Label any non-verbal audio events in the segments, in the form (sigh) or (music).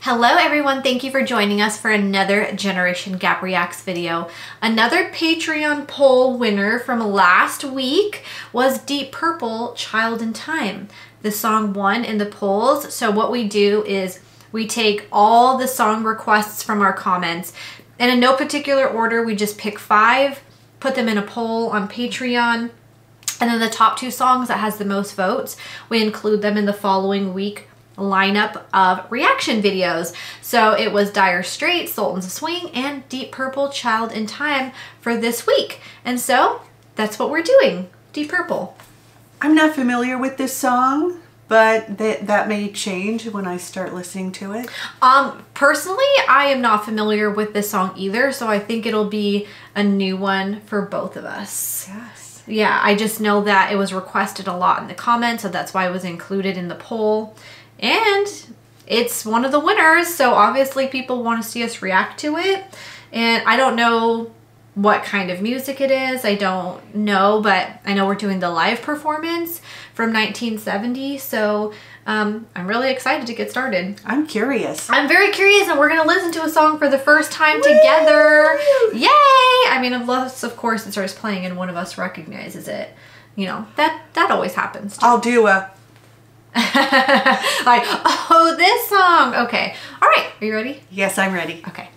Hello everyone, thank you for joining us for another Generation Gap Reacts video. Another Patreon poll winner from last week was Deep Purple, Child in Time. The song won in the polls, so what we do is we take all the song requests from our comments, and in no particular order, we just pick five, put them in a poll on Patreon, and then the top two songs that has the most votes, we include them in the following week lineup of reaction videos. So it was Dire Straits, Sultans of Swing, and Deep Purple Child in Time for this week. And so that's what we're doing, Deep Purple. I'm not familiar with this song, but that that may change when I start listening to it. Um, personally, I am not familiar with this song either, so I think it'll be a new one for both of us. Yes. Yeah, I just know that it was requested a lot in the comments, so that's why it was included in the poll. And it's one of the winners, so obviously people want to see us react to it. And I don't know what kind of music it is. I don't know, but I know we're doing the live performance from 1970, so um, I'm really excited to get started. I'm curious. I'm very curious, and we're gonna listen to a song for the first time together. Yay! I mean, unless of course it starts playing and one of us recognizes it. You know that that always happens. I'll do a (laughs) like, oh, this song. Okay. All right. Are you ready? Yes, I'm ready. Okay.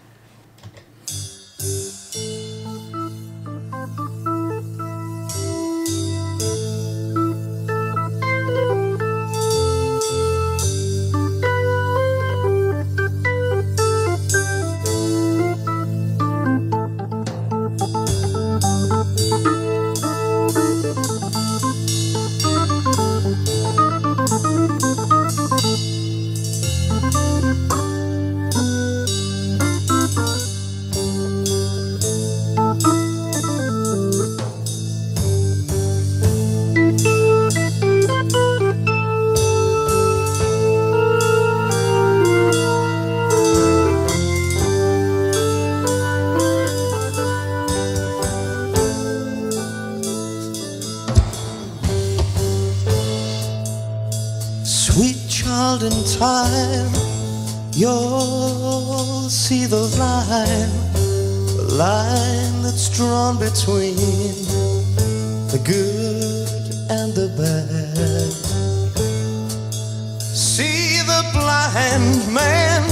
Child in time, you'll see the line, the line that's drawn between the good and the bad. See the blind man,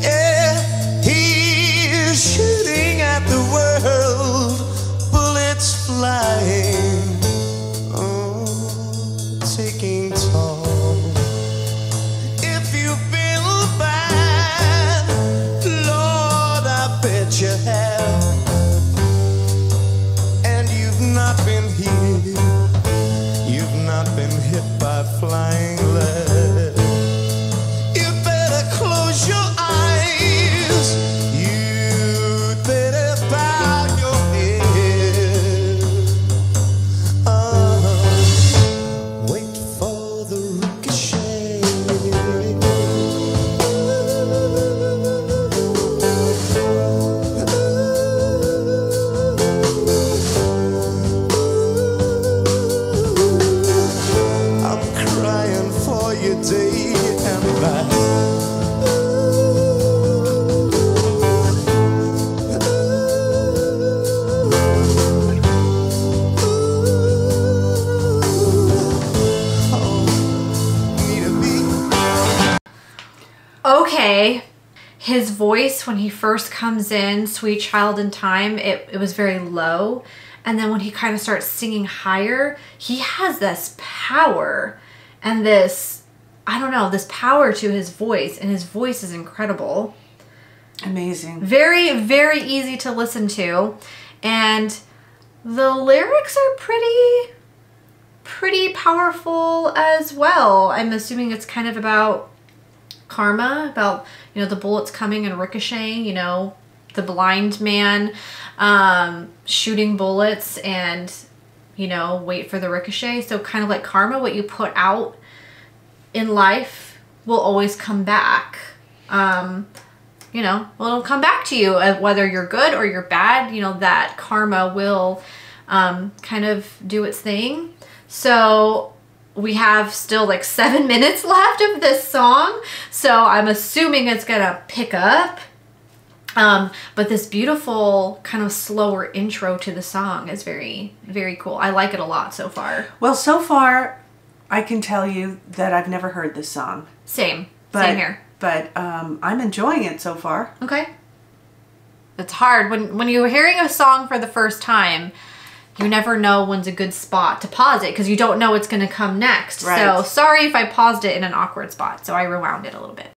yeah, he's shooting at the world, bullets flying, you have. And you've not been hit, you've not been hit by flying when he first comes in sweet child in time it, it was very low. And then when he kind of starts singing higher he has this power and this i don't know this power to his voice and his voice is incredible. Amazing. Very very easy to listen to. And the lyrics are pretty pretty powerful as well. I'm assuming it's kind of about karma about you know, the bullets coming and ricocheting, you know, the blind man um, shooting bullets and, you know, wait for the ricochet. So kind of like karma, what you put out in life will always come back. Um, you know, well, it'll come back to you uh, whether you're good or you're bad. You know, that karma will um, kind of do its thing. So we have still like seven (laughs) minutes left of this song, so I'm assuming it's gonna pick up. Um, but this beautiful kind of slower intro to the song is very, very cool. I like it a lot so far. Well, so far, I can tell you that I've never heard this song. Same, But, same here. But um, I'm enjoying it so far. Okay. It's hard when when you're hearing a song for the first time. You never know when's a good spot to pause it because you don't know what's going to come next. So sorry if I paused it in an awkward spot. So I rewound it a little bit.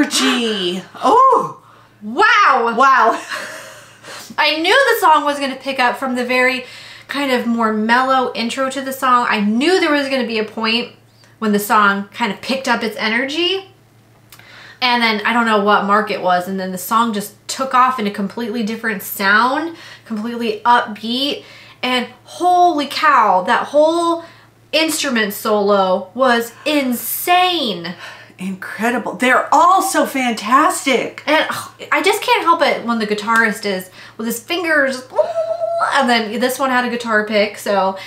Energy. Oh. Wow. wow. I knew the song was going to pick up from the very kind of more mellow intro to the song. I knew there was going to be a point when the song kind of picked up its energy. And then I don't know what mark it was, and then the song just took off in a completely different sound, completely upbeat. And holy cow, that whole instrument solo was insane. Incredible. They're all so fantastic. And ugh, I just can't help it when the guitarist is with his fingers, and then this one had a guitar pick. So,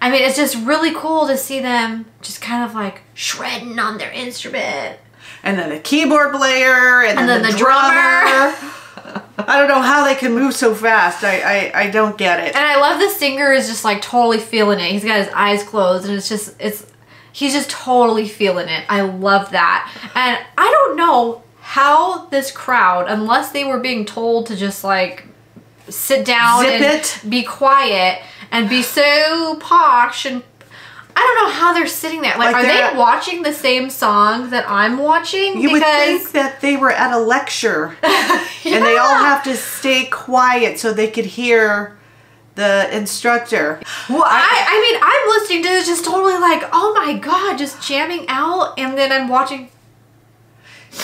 I mean, it's just really cool to see them just kind of like shredding on their instrument. And then a keyboard player, and, And then, then the, the drummer. drummer. I don't know how they can move so fast. I, I, I don't get it. And I love the singer is just like totally feeling it. He's got his eyes closed and it's just it's he's just totally feeling it. I love that. And I don't know how this crowd, unless they were being told to just like sit down Zip and it. be quiet and be so posh and I don't know how they're sitting there. Like, Like are they're- watching the same song that I'm watching? You would think that they were at a lecture (laughs) and they all have to stay quiet so they could hear the instructor. Well, I, I mean, I'm listening to this just totally like, oh my god, just jamming out, and then I'm watching.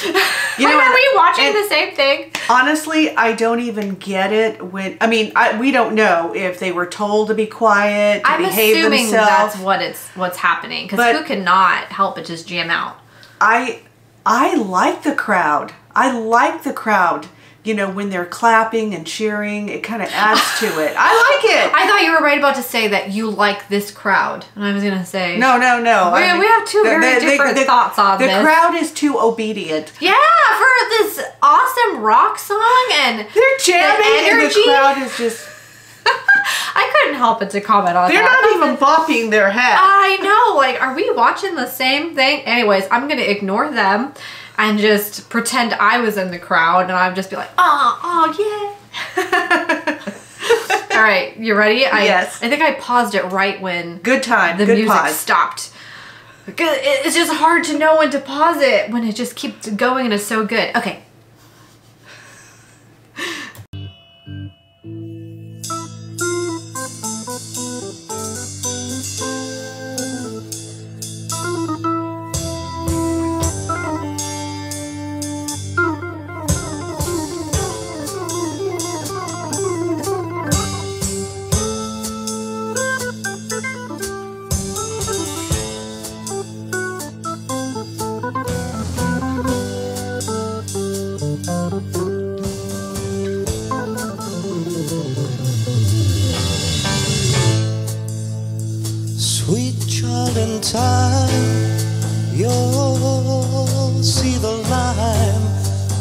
You (laughs) know, are we watching the same thing? Honestly, I don't even get it when I mean, I, we don't know if they were told to be quiet, to I'm behave assuming themselves. that's what it's what's happening because who cannot help but just jam out? I I like the crowd. I like the crowd. You know, when they're clapping and cheering, it kind of adds to it. I like it. (laughs) I thought you were right about to say that you like this crowd, and I was gonna say no, no, no. We- I we have two the- very the- the- different the- thoughts on the this. crowd is too obedient. Yeah, for this awesome rock song and They're jamming, the and the crowd is just. (laughs) I couldn't help but to comment on that. They're not even bopping their head. I know. Like, are we watching the same thing? Anyways, I'm gonna ignore them and just pretend I was in the crowd, and I'd just be like, oh, oh, yeah. (laughs) All right, you ready? I, Yes. I think I paused it right when Good time. the good music pause. stopped. It's just hard to know when to pause it when it just keeps going and it's so good. Okay.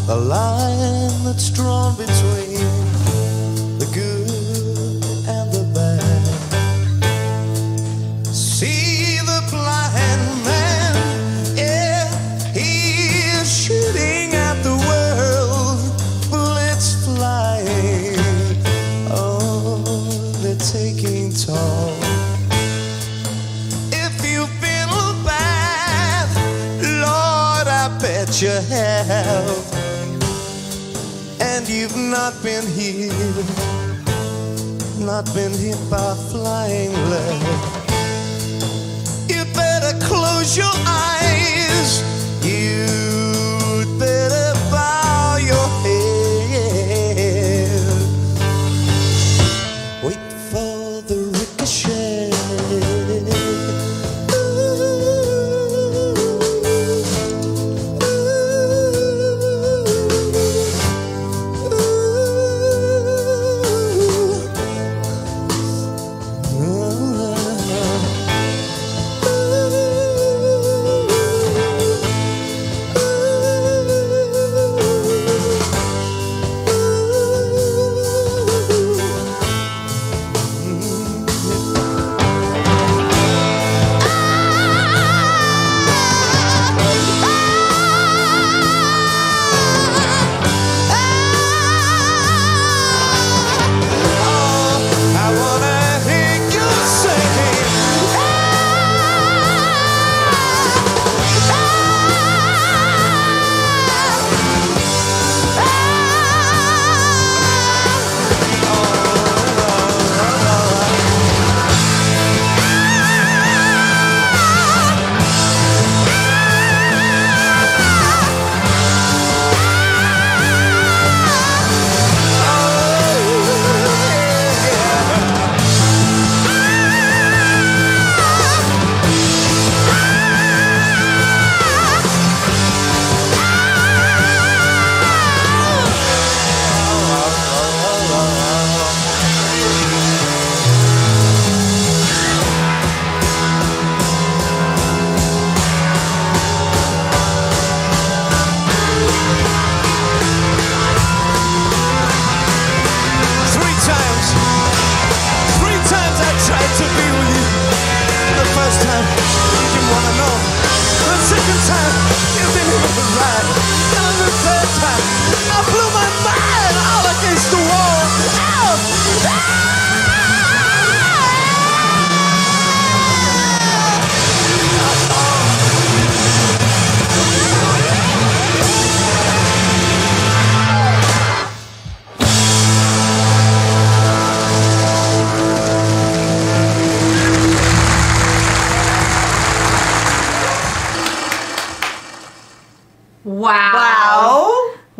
The line that's drawn between not been hit, not been hit by flying lead.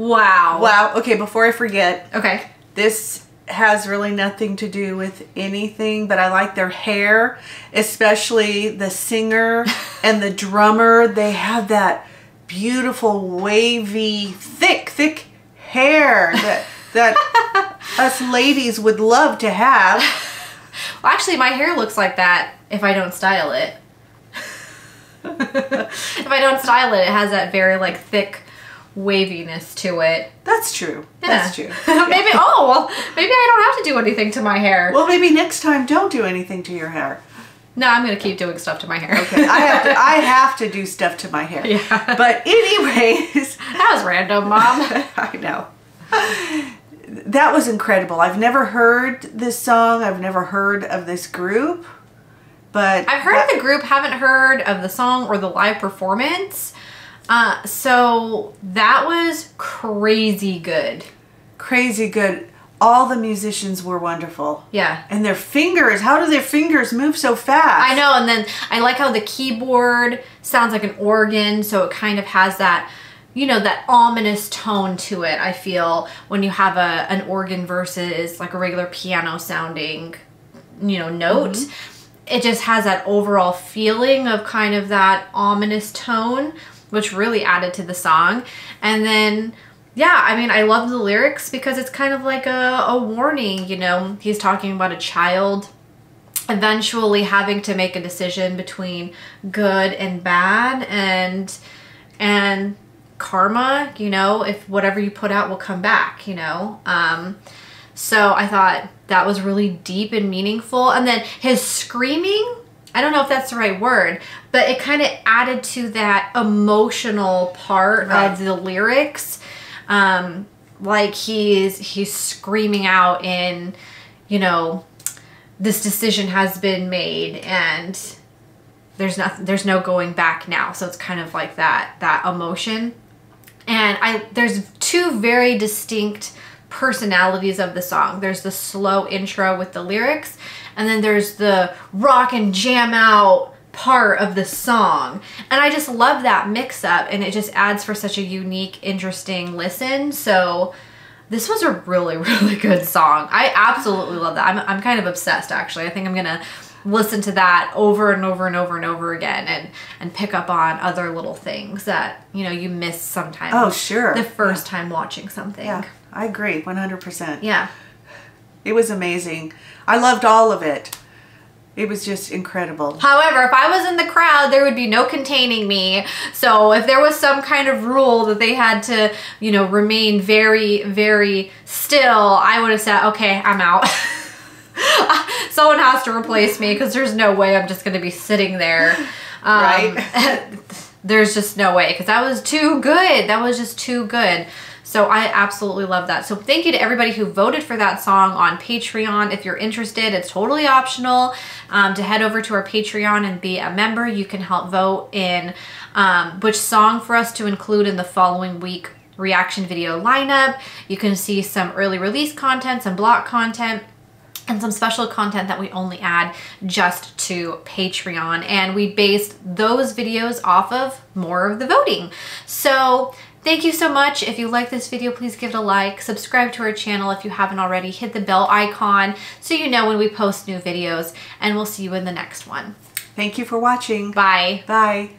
Wow. Wow. Okay, before I forget, Okay. this has really nothing to do with anything, but I like their hair, especially the singer (laughs) and the drummer. They have that beautiful, wavy, thick, thick hair that that (laughs) us ladies would love to have. Well, actually, my hair looks like that if I don't style it. (laughs) if I don't style it, it has that very like thick waviness to it. That's true. That's (laughs) Yeah. true. maybe. Oh well, maybe I don't have to do anything to my hair. Well, maybe next time don't do anything to your hair. no, I'm gonna keep doing stuff to my hair. Okay, I have to. I (laughs) have to do stuff to my hair. Yeah. But anyways, (laughs) that was random, mom. I know. That was incredible. I've never heard this song. I've never heard of this group, but I've heard of the group, haven't heard of the song or the live performance. Uh, so that was crazy good. crazy good. All the musicians were wonderful. Yeah. And their fingers, how do their fingers move so fast? I know, and then I like how the keyboard sounds like an organ, so it kind of has that, you know, that ominous tone to it. I feel when you have a an organ versus like a regular piano sounding, you know, note. It just has that overall feeling of kind of that ominous tone, which really added to the song. And then yeah, I mean, I love the lyrics because it's kind of like a, a warning, you know. He's talking about a child eventually having to make a decision between good and bad and and karma you know if whatever you put out will come back you know um so i thought that was really deep and meaningful and then his screaming i don't know if that's the right word but it kind of added to that emotional part Right. of the lyrics. Um like he's he's screaming out in you know this decision has been made and there's nothing there's no going back now. So it's kind of like that that emotion. And i there's two very distinct personalities of the song there's the slow intro with the lyrics and then there's the rock and jam out part of the song and i just love that mix up and it just adds for such a unique interesting listen so this was a really, (laughs) really good song. I absolutely love that. I'm, I'm kind of obsessed actually. I think I'm gonna listen to that over and over and over and over again and and pick up on other little things that you know you miss sometimes. Oh, sure. The first time watching something. Yeah, I agree 100%. Yeah. It was amazing. I loved all of it. It was just incredible. However, if I was in the crowd, there would be no containing me. So if there was some kind of rule that they had to, you know, remain very, very still, I would have said, okay, I'm out. (laughs) Someone has to replace me because there's no way I'm just going to be sitting there. (laughs) Um, Right. (laughs) there's just no way because that was too good. That was just too good. So I absolutely love that. So thank you to everybody who voted for that song on Patreon. If you're interested, it's totally optional um, to head over to our Patreon and be a member. You can help vote in um, which song for us to include in the following week reaction video lineup. You can see some early release content, some block content and some special content that we only add just to Patreon. And we based those videos off of more of the voting. So thank you so much. If you like this video, please give it a like. Subscribe to our channel if you haven't already. Hit the bell icon so you know when we post new videos. And we'll see you in the next one. Thank you for watching. Bye. Bye.